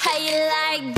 How you like?